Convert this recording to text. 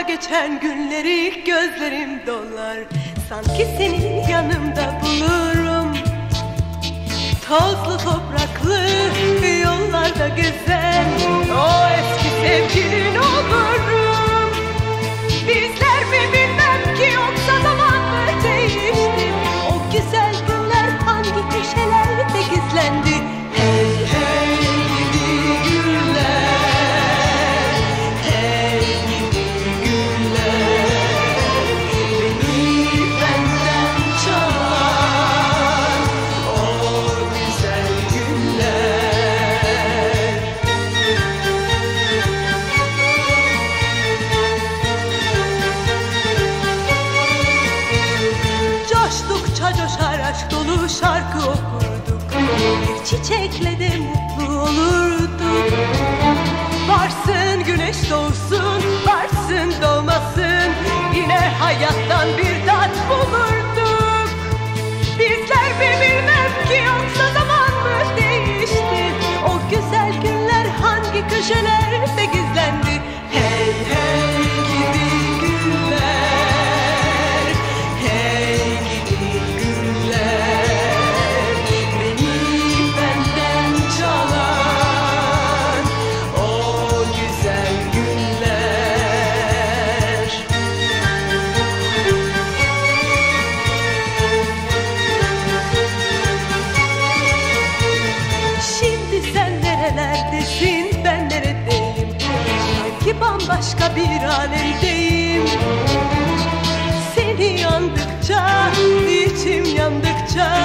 geçen günleri gözlerim dolar. Sanki seni yanımda bulurum. Tozlu topraklı aşk dolu şarkı okurduk. Bir çiçekle de mutlu olurduk. Varsın güneş doğsun, varsın doğmasın. Yine hayattan bir tat bulurduk. Bizler mi bilmem ki yoksa zaman mı değişti? O güzel günler hangi köşelerde nerelerdesin ben neredeyim? Sanki bambaşka bir alemdeyim. Seni yandıkça içim yandıkça